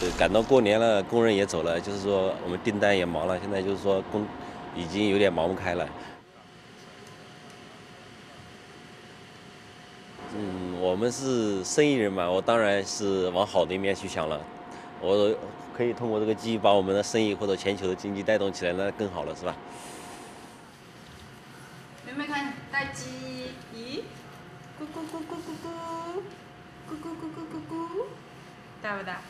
对赶到过年了，工人也走了，就是说我们订单也忙了，现在就是说工已经有点忙不开了。嗯，我们是生意人嘛，我当然是往好的一面去想了。我可以通过这个机遇把我们的生意或者全球的经济带动起来，那更好了，是吧？有没看大鸡？咦，咕咕咕咕咕咕，咕咕咕咕咕咕，大不大？